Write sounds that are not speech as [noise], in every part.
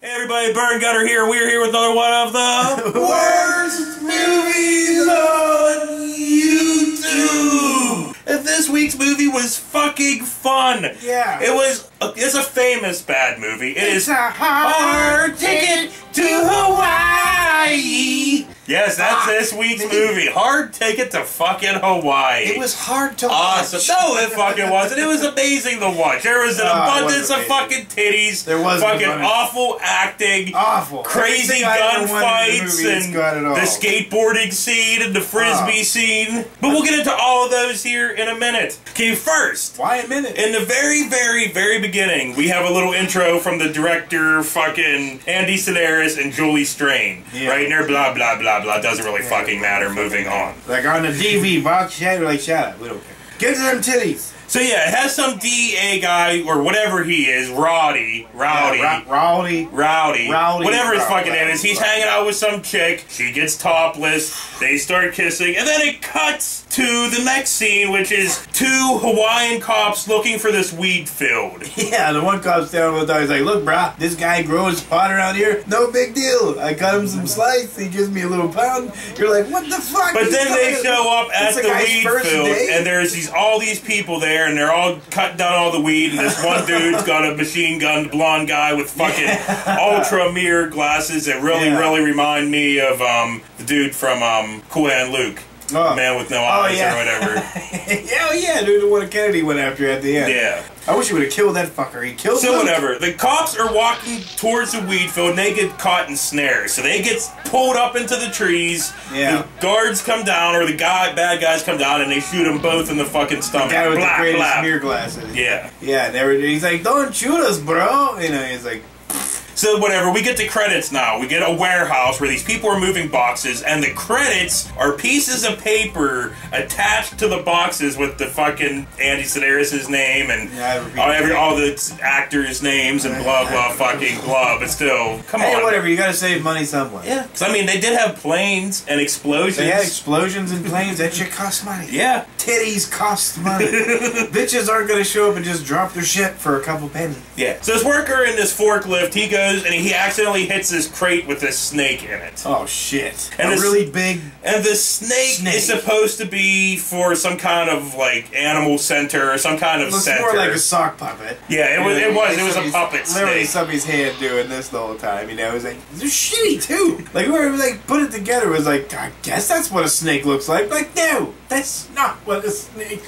Hey everybody, Bird Gutter here. We're here with another one of the [laughs] worst movies on YouTube. And this week's movie was fucking fun. Yeah. It was. A, it's a famous bad movie. It is It's a hard ticket to Hawaii. Yes, that's this week's movie. Hard ticket to fucking Hawaii. It was hard to Awesome. watch. No, it fucking wasn't. It was amazing to watch. There was an it abundance of fucking titties. There was fucking awful acting. Awful. Crazy Everything I ever wanted in a gunfights and got it all. the skateboarding scene and the frisbee Ah. scene. But we'll get into all of those here in a minute. Okay, first, Why a minute? in the very, very, very beginning, we have a little intro from the director, fucking Andy Sidaris and Julie Strain. Yeah. Right? And they're blah, blah, blah, blah. Doesn't really fucking matter. Moving on. like on the DV box we're like, shut up, we don't care. Get to them titties. So yeah, it has some DA guy or whatever he is, Roddy, Rowdy, Yeah, Ra- Rowdy. Rowdy, Rowdy, whatever his fucking name is. He's hanging out with some chick. She gets topless. They start kissing, and then it cuts to the next scene, which is two Hawaiian cops looking for this weed field. [laughs] Yeah, the one cop's down with the dog. He's like, look, brah, this guy grows pot around here. No big deal. I cut him some slice. He gives me a little pound. You're like, what the fuck? But He's then they show up at the weed field, day? and there's these all these people there, and they're all cutting down all the weed. And this one dude's [laughs] got a machine gun, blonde guy with fucking ultra mirror glasses that really, Yeah. really remind me of um, the dude from um, Cool Hand Luke, Oh. man with no Oh, eyes yeah. or whatever. [laughs] yeah, oh, yeah, dude, the one Kennedy went after at the end. yeah. I wish he would have killed that fucker. He killed So whatever. The cops are walking towards the weed field and they get caught in snares. So they get pulled up into the trees. Yeah. The guards come down or the guy bad guys come down and they shoot them both in the fucking stomach. The guy with Blah, the greatest blah. smear glasses. Yeah. Yeah, and he's like, don't shoot us, bro. You know, he's like, So whatever, we get the credits now. We get a warehouse where these people are moving boxes, and the credits are pieces of paper attached to the boxes with the fucking Andy Sidaris' name and Yeah, all, every, all the actors' names and blah blah fucking blah. But still, come hey, on. whatever, you gotta save money somewhere. Yeah, 'cause, I mean they did have planes and explosions. They had explosions and planes. That shit cost money. yeah. Titties cost money. [laughs] Bitches aren't gonna show up and just drop their shit for a couple pennies. Yeah. So this worker in this forklift, he goes and he accidentally hits this crate with this snake in it. Oh shit! And a this- really big. And the snake, Snake. is supposed to be for some kind of like animal center or some kind of Looks center. more like a sock puppet. Yeah, it was- it was. It was a puppet Literally, snake. somebody's hand doing this the whole time. You know, it was like shitty too. Like whoever like put it together was like, I guess that's what a snake looks like. Like no, that's not what a snake.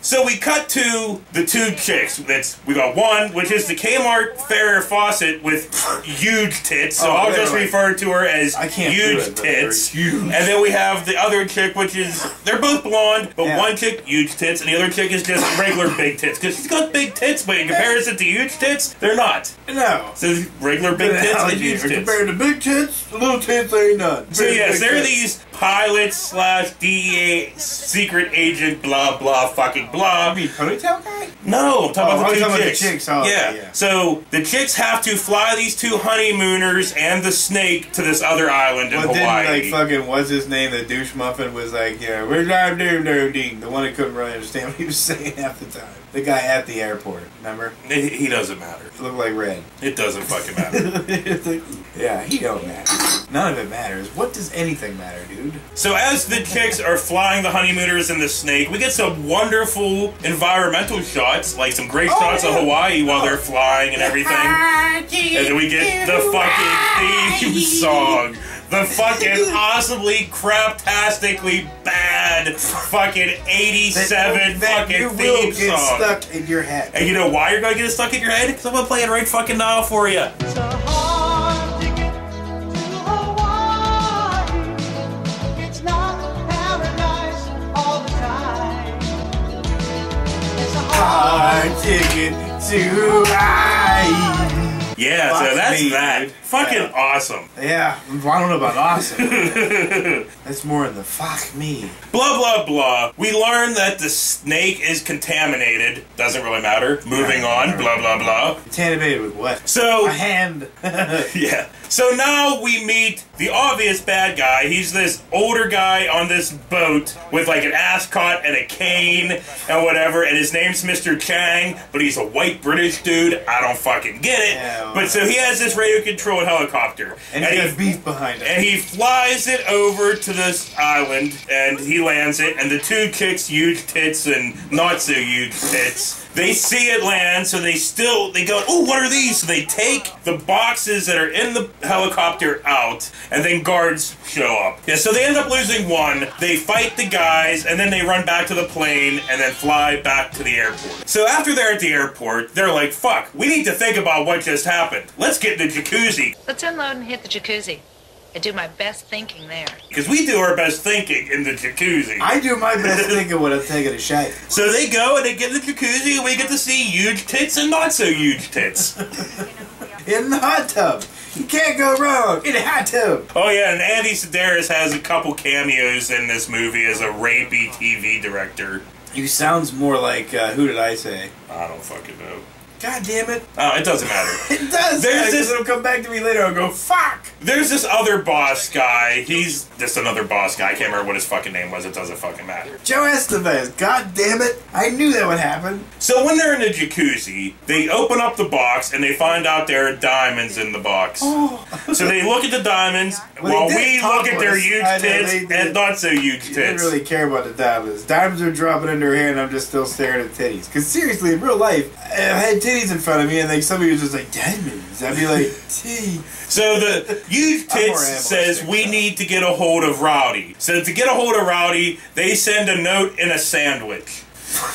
so we cut to the two chicks. That's we got one, which is the Kmart Farrah Fawcett with huge tits. So Oh, I'll just refer to her as I can't huge it, tits. huge. And then we have the other chick, which is they're both blonde, but Yeah. one chick huge tits, and the other chick is just regular big tits because she's got big tits, but in comparison to huge tits, they're not. No. So regular big tits and [laughs] huge tits. Compared to big tits, little tits ain't none. So yes, there are these pilots slash DEA secret agent blah blah fucking blah. I mean, ponytail guy. No, I'm talking Oh, about the talking about the chicks. oh, yeah. okay, yeah. So the chicks have to fly these two honeymooners and the snake to this other island in Well, Hawaii. like fucking what's his name? The douche muffin was like, yeah, we're doing doing ding. The one that couldn't really understand what he was saying [laughs] half the time. The guy at the airport, remember? He he doesn't matter. He Looked like red. It doesn't fucking matter. [laughs] yeah, he don't matter. None of it matters. What does anything matter, dude? so as the chicks are flying the honeymooners and the snake, we get some wonderful environmental shots, like some great Oh, shots of. Oh, Hawaii while they're flying and everything. And then we get the fucking theme song. The fucking awesomely craptastically bad fucking 87 that fucking you will get song. stuck in your head. And you know why you're gonna get it stuck in your head? Because I'm gonna play it right fucking now for you. Hard ticket to Hawaii. It's not paradise all the time. It's a hard Hard ticket to Hawaii. Yeah, Fuck so that's me, that. dude. Fucking Yeah. awesome. Yeah, I don't know about awesome. [laughs] That's more in the fuck me. Blah blah blah. We learn that the snake is contaminated. Doesn't really matter. Moving on. Blah blah blah. Contaminated with what? So A hand. [laughs] [laughs] yeah. So now we meet the obvious bad guy. He's this older guy on this boat with like an ascot and a cane and whatever, and his name's Mr. Chang, but he's a white British dude. I don't fucking get it. Yeah, well- But so he has this radio controlled helicopter. And he got beef behind it. and he flies it over to this island and he lands it and the two chicks huge tits and not so huge tits they see it land so they still they go oh what are these? So they take the boxes that are in the helicopter out and then guards show up. Yeah so they end up losing one. They fight the guys and then they run back to the plane and then fly back to the airport. So after they're at the airport they're like fuck we need to think about what just happened. Let's get the jacuzzi. Let's unload and hit the jacuzzi. I do my best thinking there. because we do our best thinking in the jacuzzi. I do my best thinking when I'm taking a shite. so they go and they get in the jacuzzi, and we get to see huge tits and not so huge tits. [laughs] In the hot tub. You can't go wrong in a hot tub. oh yeah, and Andy Sidaris has a couple cameos in this movie as a rapey TV director. You sounds more like uh, who did I say? I don't fucking know. God damn it! Oh, it doesn't matter. [laughs] It does. There's this- It'll come back to me later. I'll go fuck. There's this other boss guy. He's just another boss guy. I can't remember what his fucking name was. It doesn't fucking matter. Joe Estevez. God damn it! I knew that would happen. So when they're in the jacuzzi, they open up the box and they find out there are diamonds in the box. Oh. So they look at the diamonds [laughs] Well, while we look at their huge know, tits they did. and not so huge She didn't really care about the diamonds. Diamonds are dropping into her hair, and I'm just still staring at titties. Because seriously, in real life, if I had titties in front of me, and like somebody was just like diamonds. I'd be like, [laughs] T. So the huge I'm tits says we need to get a hold of Rowdy. So to get a hold of Rowdy, they send a note in a sandwich.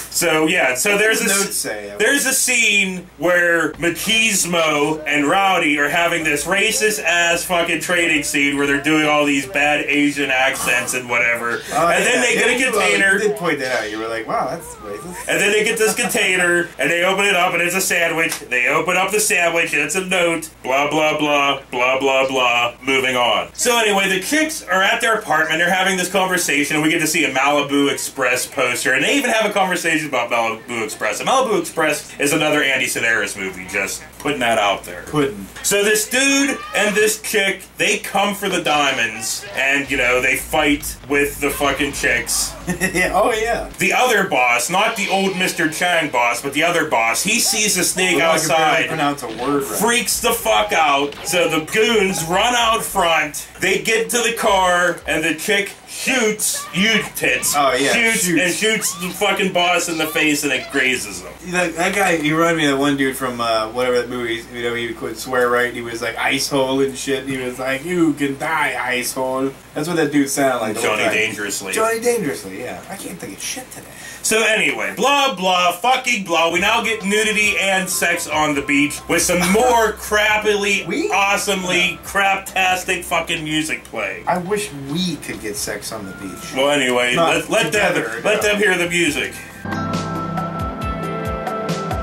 So yeah, so there's a What does the note say? there's a scene where Machismo and Rowdy are having this racist ass fucking trading scene where they're doing all these bad Asian accents and whatever, Oh, and then yeah. they get Yeah, a uh, container. You did point that out. You were like, wow, that's racist. And then they get this container and they open it up and it's a sandwich. They open up the sandwich and it's a note. Blah blah blah blah blah blah. Moving on. So anyway, the chicks are at their apartment. They're having this conversation, and we get to see a Malibu Express poster, and they even have a conversation about Malibu Express. And Malibu Express is another Andy Sidaris movie. Just putting that out there. Pudding. So this dude and this chick, they come for the diamonds, and you know they fight with the fucking chicks. [laughs] yeah. Oh yeah. The other boss, not the old Mr. Chang boss, but the other boss, he sees a snake Well, I can barely outside, pronounce a word right. freaks the fuck out. So the goons run out front. They get to the car, and the chick shoots huge tits. Oh, yeah, shoots, shoots. and shoots the fucking boss in the face, and it grazes him. That, that guy, he reminded me of that one dude from uh, whatever that movie. You know, he could swear right. He was like ice hole and shit. He was like, "You can die, ice hole." That's what that dude sounded like. Johnny. Dangerously. Johnny Dangerously. Yeah, I can't think of shit today. So anyway, blah blah, fucking blah. We now get nudity and sex on the beach with some [laughs] more crappily, We- awesomely, craptastic fucking music playing. I wish we could get sex on the beach. Well, anyway, Not let, let them together, let them hear the music.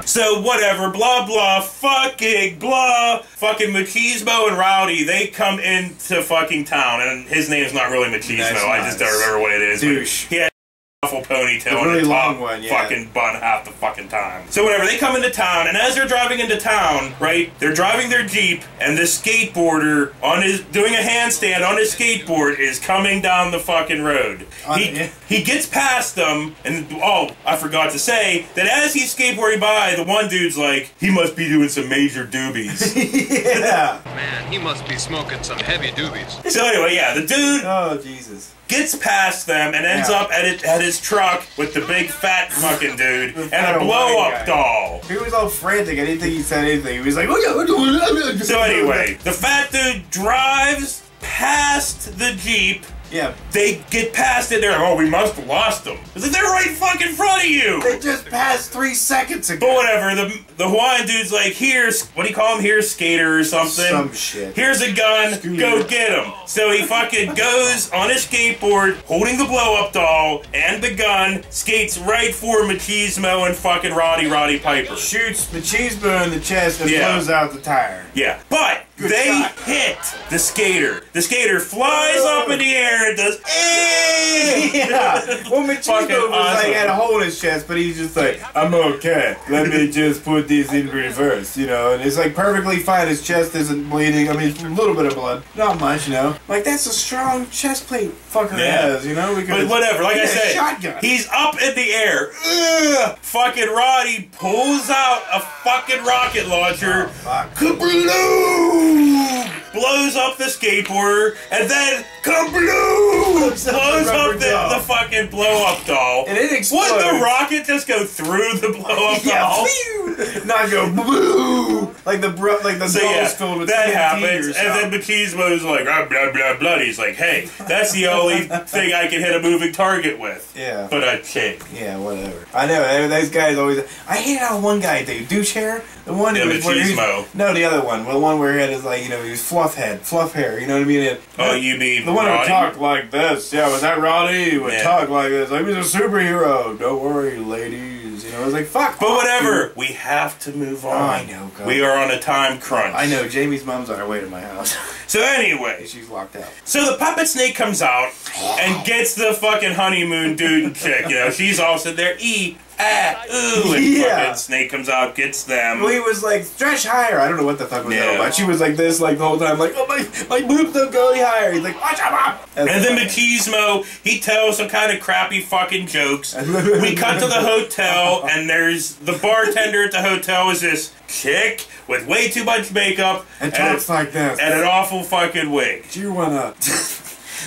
So whatever, blah blah, fucking blah, fucking Machismo and Rowdy, they come into fucking town, and his name's not really Machismo. That's I just don't remember what it is. but Douche. He had a awful ponytail The and a long one, yeah. fucking bun half the fucking time. So whenever they come into town, and as they're driving into town, right, they're driving their jeep, and this skateboarder on his doing a handstand on his skateboard is coming down the fucking road. On- he yeah. he gets past them, and oh, I forgot to say that as he's skateboarding by, the one dude's like, he must be doing some major doobies. [laughs] yeah. Man, he must be smoking some heavy doobies. so anyway, yeah, the dude Oh Jesus. Gets past them and ends Yeah. up at, it, at his truck with the big fat fucking dude and a blow up guy. doll. He was all frantic. I didn't think he said anything. He was like, "Oh. So anyway, the fat dude drives past the jeep. Yeah. They get past it. They're like, "Oh, we must have lost them." It's like they're right fucking in front of you. They just passed three seconds ago. But whatever. The the Hawaiian dude's like, "Here's what do you call him? Here's skater or something." Some shit. Here's a gun. Scooter. Go get him. So he fucking goes on his skateboard, holding the blow up doll and the gun, skates right for Machismo and fucking Roddy Roddy Piper. Shoots Machismo in the chest and Yeah. blows out the tire. Yeah, but Good they shot. hit the skater. The skater flies oh. up in the air and does eh. [laughs] yeah. Well, Fucking was like had a hole in his chest, but he's just like, I'm okay. Let me just put this in reverse, you know. And it's like perfectly fine. His chest isn't bleeding. I mean, a little bit of blood, not much, you know. Like that's a strong chest plate, fucker Yeah. has, you know. Because But whatever, like I said, shotgun. he's up in the air. Ugh. Fucking Roddy pulls out a fucking rocket launcher. Oh, fuck. Kabloo! Blows up the skateboarder, and then kabloo! Blows up the the, the fucking blow up doll. And it Would explodes. the rocket just go through the blow up [laughs] Yeah, doll? [laughs] not go boo, like the bro, like the So doll's yeah, filled with that happens, and then Machismo's like, ah, blah, blah, blah. He's like, hey, that's the only thing I can hit a moving target with. Yeah. But a chick. Yeah, whatever. I know eh, those guys always. I hated how one guy dude, douche hair. The one Yeah, who was where he-. No, the other one. Well, the one where he had his like you know he was fluff head, fluff hair. You know what I mean? And- Oh, you mean the one Roddy? who talked like this. Yeah, was that Roddy? He would Yeah. talk like this. Like he's a superhero. Don't worry, ladies. You know, I was like fuck. But whatever, dude. we have to move on. Oh, I know, God. We are on a time crunch. I know. Jamie's mom's on her way to my house. [laughs] So anyway, She's locked out. so the puppet snake comes out and gets the fucking honeymoon dude and chick. You know, she's all sitting there, e, ah, ooh, and Yeah. fucking snake comes out, gets them. Well, he was like stretch higher. I don't know what the fuck was Yeah. that about. She was like this, like the whole time, like oh my my boobs don't go any higher. He's like watch out, And then Machismo, he tells some kind of crappy fucking jokes. We cut to the hotel, and there's the bartender at the hotel is this chick with way too much makeup and and, talks like this. and an awful fucking wig. Do you wanna?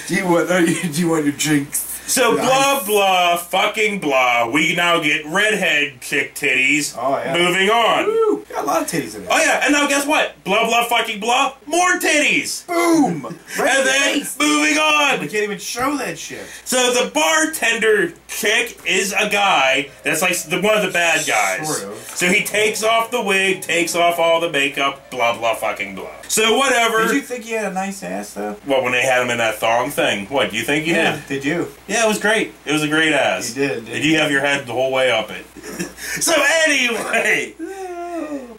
do you want? [laughs] Do you want your drinks? So blah blah fucking blah. We now get redhead chick titties. Oh, yeah. Moving on. Woo! Got a lot of titties in there. Oh yeah, and now guess what? Blah blah fucking blah. More titties. Boom! Right [laughs] And then face. moving on. We can't even show that shit. So the bartender chick is a guy that's like the one of the bad guys. Sort of. So he takes off the wig, takes off all the makeup, blah blah fucking blah. So whatever. Did you think he had a nice ass though? well, when they had him in that thong thing, what do you think he did? Did you? Yeah, it was great. It was a great ass. You did, didn't Did you have your head the whole way up it? [laughs] so anyway,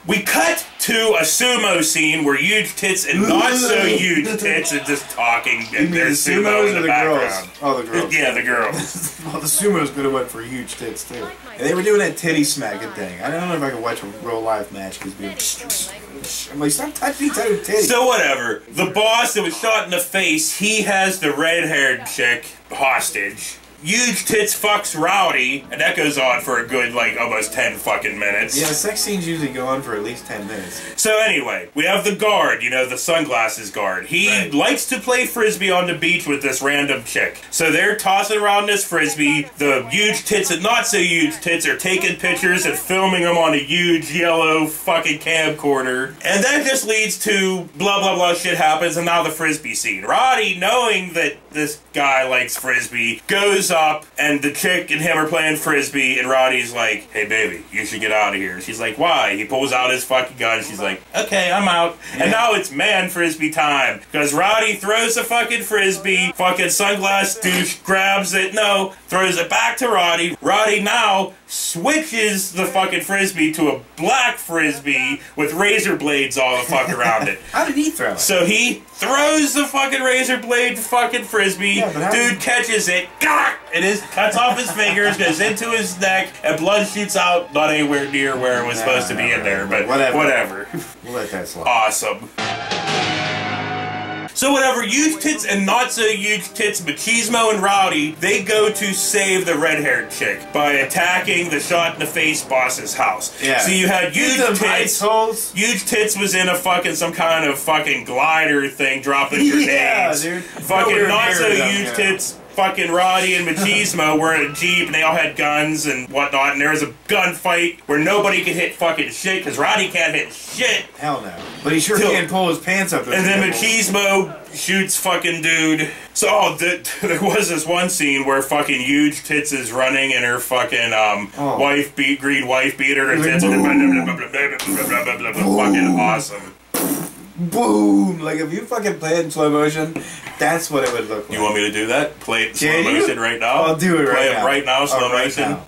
we cut to a sumo scene where huge tits and not so [laughs] huge tits are just talking. You And mean there's the sumo sumos in the, the background. girls? Oh, the girls. [laughs] Yeah, the girls. Well, the sumos could have went for huge tits too. And they were doing that titty smacking thing. I don't know if I could watch a real live match because I'm like, stop touching each other's titties. So whatever. The boss that was shot in the face, he has the red-haired chick hostage. Huge tits fucks Rowdy, and that goes on for a good like almost ten fucking minutes. yeah, sex scenes usually go on for at least ten minutes. So anyway, we have the guard, you know, the sunglasses guard. He Right. likes to play frisbee on the beach with this random chick. So they're tossing around this frisbee. The huge tits and not so huge tits are taking pictures and filming them on a huge yellow fucking camcorder. And that just leads to blah blah blah shit happens and now the frisbee scene. Roddy, knowing that this guy likes frisbee, goes up and the chick and him are playing frisbee and Roddy's like, hey baby, you should get out of here. She's like, why? He pulls out his fucking gun. She's like, okay, I'm out. And now it's man frisbee time. Because Roddy throws the fucking frisbee, fucking sunglass douche grabs it, no, throws it back to Roddy. Roddy now switches the fucking frisbee to a black frisbee with razor blades all the fuck around it. [laughs] How did he throw it? So he throws the fucking razor blade fucking frisbee. Yeah, Dude catches it. Gah! It is cuts off his fingers, goes into his neck, and blood shoots out. Not anywhere near where it was Nah, supposed to be in there, but whatever. whatever. We'll let that slide. awesome. So whatever, huge tits and not so huge tits, Machismo and Rowdy, they go to save the red-haired chick by attacking the shot in the face boss's house. Yeah. So you had huge tits. Huge Tits was in a fucking some kind of fucking glider thing dropping [laughs] grenades. Yeah, dude. Fucking Nowhere not so huge tits. Fucking Roddy and Machismo were in a jeep and they all had guns and whatnot. And there was a gunfight where nobody could hit fucking shit because Roddy can't hit shit. Hell no. But he sure Till- can pull his pants up. And then nipples. Machismo shoots fucking dude. So oh, th- [laughs] there was this one scene where fucking huge tits is running and her fucking um Oh. wife beat green wife beater her Like, tits fucking awesome. Boom! Like if you fucking play it in slow motion, that's what it would look like. You want me to do that? Play it slow motion right now? I'll do it Play right it now. right now, slow Oh, right motion.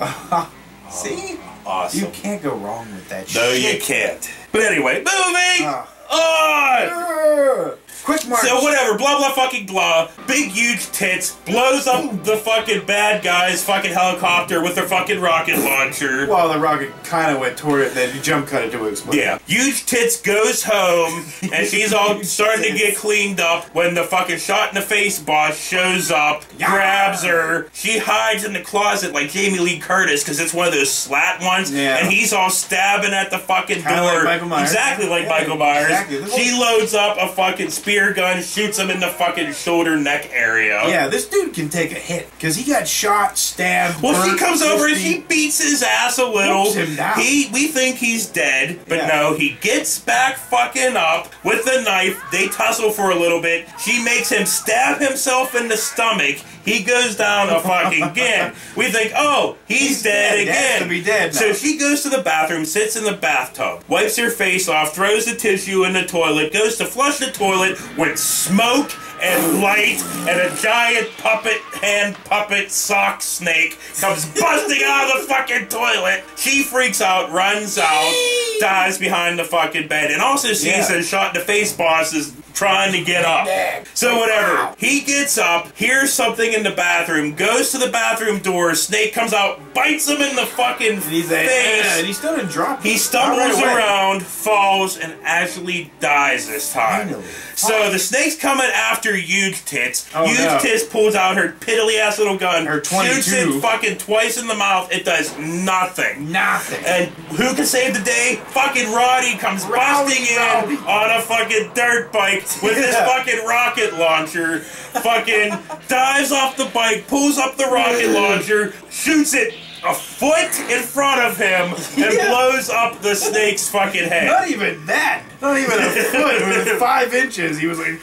now. [laughs] See? Awesome. You can't go wrong with that no, shit. you can't. But anyway, moving Ah. on. Urgh. Quick march. So whatever, blah blah fucking blah. Big huge tits blows up the fucking bad guy's fucking helicopter with their fucking rocket launcher. Well, the rocket kind of went toward it, then jump cut it to explode. Yeah. Huge tits goes home and she's all [laughs] starting to get cleaned up when the fucking shot in the face boss shows up, Yeah. grabs her. She hides in the closet like Jamie Lee Curtis because it's one of those slat ones. Yeah. And he's all stabbing at the fucking Kinda door. like Michael Myers. Exactly like Yeah, Michael Myers. exactly. She loads up a fucking spear gun, shoots him in the fucking shoulder neck area. Yeah, this dude can take a hit because he got shot, stabbed. Well, she burnt, comes over and she beats his ass a little. He, we think he's dead, but Yeah. no, he gets back fucking up with the knife. They tussle for a little bit. She makes him stab himself in the stomach. He goes down a fucking [laughs] again. We think, oh, he's, He's dead, dead. He again. has to be dead So she goes to the bathroom, sits in the bathtub, wipes her face off, throws the tissue in the toilet, goes to flush the toilet with smoke and light, and a giant puppet hand puppet sock snake comes busting out of the fucking toilet. She freaks out, runs out, dies behind the fucking bed, and also sees Yeah. shot in the face boss is trying to get up. So whatever. He gets up, hears something in the bathroom, goes to the bathroom door, snake comes out, bites him in the fucking And he's like, face. "Yeah," and he still didn't drop. He stumbles right around, falls, and actually dies this time. Finally. So the snake's coming after Huge Tits. Oh, Huge no. Tits pulls out her piddly ass little gun, Her twenty-two. shoots it fucking twice in the mouth. It does nothing. Nothing. And who can save the day? Fucking Roddy comes Rowdy, busting in on a fucking dirt bike with his fucking rocket launcher. fucking [laughs] dives off the bike, pulls up the rocket launcher, shoots it a foot in front of him, and Yeah. blows up the snake's fucking head. Not even that. Not even a foot. It was [laughs] five inches. He was like,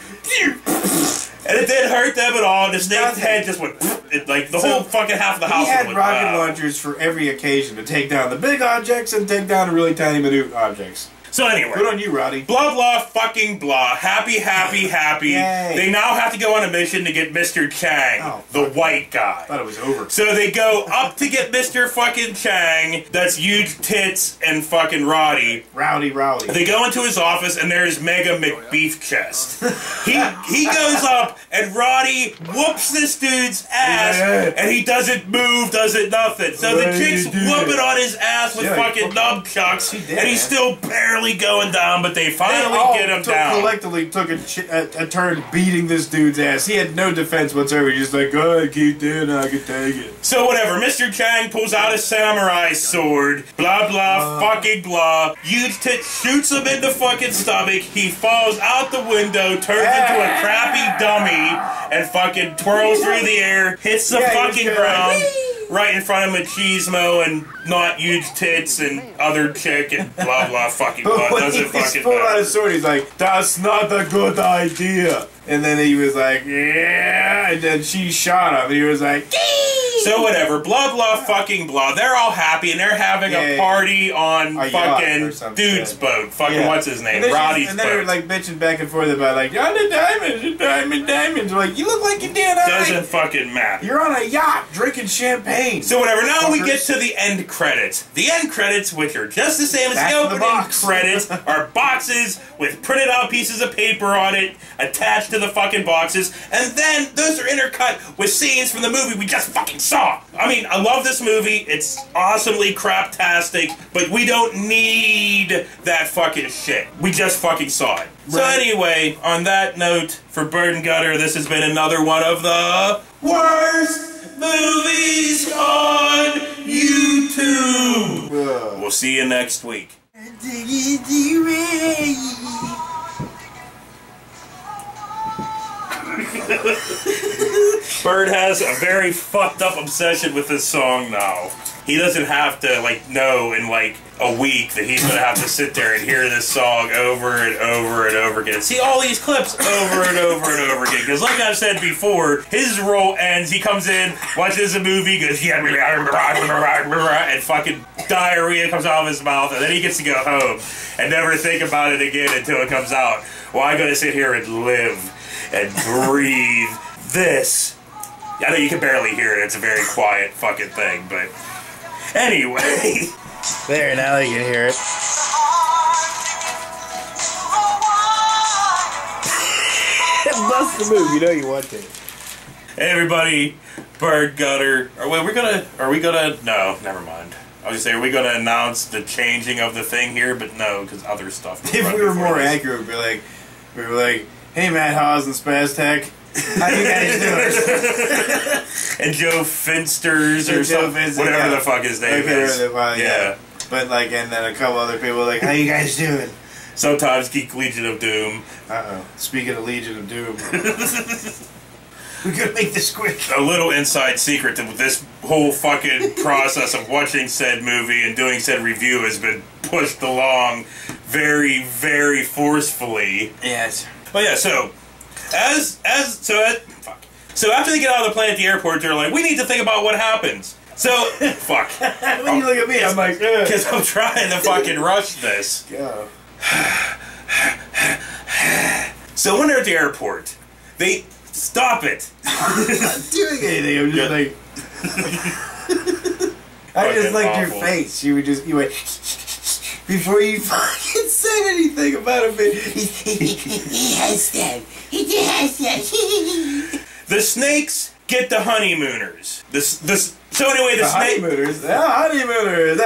And it didn't hurt them at all. The snake's Nothing. head just went [laughs] it, like the So, whole fucking half of the house. he had went, rocket wow. launchers for every occasion to take down the big objects and take down the really tiny minute objects. So anyway, Good on you, Roddy. blah blah fucking blah. Happy, happy, [laughs] happy. Yay. They now have to go on a mission to get Mr. Chang, Oh, the white guy. Thought it was over. So they go up to get Mr. fucking Chang. That's huge tits and fucking Roddy. Rowdy, rowdy. They go into his office and there's Mega oh, McBeef Chest. [laughs] He he goes up and Roddy whoops this dude's ass Yeah. and he doesn't move, doesn't nothing. So Why the chick's whooping on his ass with Yeah, fucking he nunchucks and he's still barely going down, but they They finally all get him took- down. collectively took a, a, a turn beating this dude's ass. He had no defense whatsoever. He's just like, go ahead, keep doing it. I can take it. So whatever, Mr. Chang pulls out a samurai sword, blah blah, uh. fucking blah. Huge tit shoots him in the fucking stomach. He falls out the window, turns into a crappy dummy, and fucking twirls through the air, hits the Yeah, fucking ground. "Whee!" Right in front of Machismo and not huge tits and other chick and blah blah fucking [laughs] blah. When Doesn't fucking pulled out matter. his sword, he's like, "That's not a good idea." And then he was like, "Yeah," and then she shot him, and he was like, So [laughs] whatever, blah blah fucking blah. They're all happy and they're having Yeah, a yeah. party on A fucking dude's shit. boat. Fucking Yeah. what's his name? And then, she- Roddy's and then they were boat. like bitching back and forth about like, "Oh, the diamonds, the diamond, diamonds." We're like, "You look like you did. Doesn't fucking matter. You're on a yacht drinking champagne." So whatever. Now we get to the end credits. The end credits, which are just the same as Back the to the opening box. credits, [laughs] are boxes with printed out pieces of paper on it attached to the fucking boxes, and then those are intercut with scenes from the movie we just fucking saw. I mean, I love this movie. It's awesomely craptastic, but we don't need that fucking shit. We just fucking saw it. So anyway, on that note, for Bird and Gutter, this has been another one of the worst movies on YouTube. Ugh. We'll see you next week. [laughs] Bird has a very fucked up obsession with this song now. He doesn't have to like know in like a week that he's gonna have to sit there and hear this song over and over and over again. See all these clips over and over and over again. Because like I've said before, his role ends. He comes in, watches a movie, goes yeah, and fucking diarrhea comes out of his mouth, and then he gets to go home and never think about it again until it comes out. Well, I'm gonna sit here and live and breathe this. I know you can barely hear it. It's a very quiet fucking thing, but anyway. There, now you can hear it. [laughs] bust the move. You know you want to. Hey everybody, Bird Gutter. Are we, we're gonna? Are we gonna? No, never mind. I was gonna say, are we gonna announce the changing of the thing here? But no, because other stuff. If we were more this. accurate, we'd be like, we were like, hey, Matt Hawes and Spaz Tech, how you guys doing? [laughs] and Joe Finsters or Joe something, Finster, whatever yeah. the fuck his name Okay, is. well, yeah. But like, and then a couple other people like, how you guys doing? Sometimes Geek Legion of Doom. Uh oh. Speaking of Legion of Doom, [laughs] we gotta make this quick. A little inside secret to this whole fucking process of watching said movie and doing said review has been pushed along very, very forcefully. Yes. But yeah, so as as so as, fuck. So after they get out of the plane at the airport, they're like, we need to think about what happens. So [laughs] fuck, [laughs] When you look at me, I'm like, [laughs] because I'm trying to fucking rush this. Yeah. So when they're at the airport, they stop it. I'm not doing anything. I'm just like. I just liked awful. your face. You would just you went before you [laughs] fucking said anything about it. He has that. He has that. [laughs] The snakes get the honeymooners. This this. So anyway, the, The snake. honeymooners. The honeymooners.